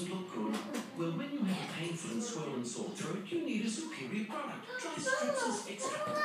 doesn't look good? Well, when you have a painful and swollen sore throat, you need a superior product. Try Strepsils Extract.